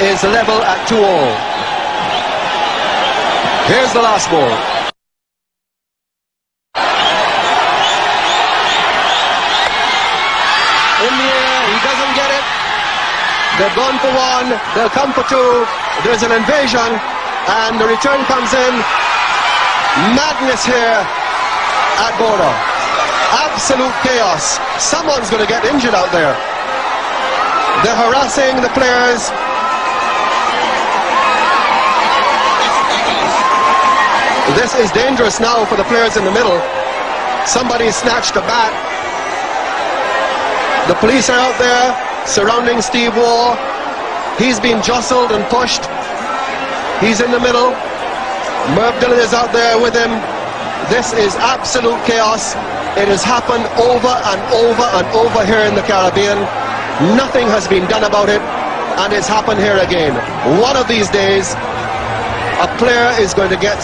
is level at 2 all. Here's the last ball. In the air, he doesn't get it. They've gone for one, they'll come for two. There's an invasion, and the return comes in. Madness here at Bourda. Absolute chaos. Someone's going to get injured out there. They're harassing the players. This is dangerous now for the players in the middle. Somebody snatched a bat. The police are out there surrounding Steve Waugh. He's been jostled and pushed. He's in the middle. Merv Dillon is out there with him. This is absolute chaos. It has happened over and over and over here in the Caribbean. Nothing has been done about it, and it's happened here again. One of these days, a player is going to get